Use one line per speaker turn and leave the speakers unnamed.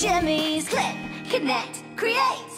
Jimmy's Clip Connect Create.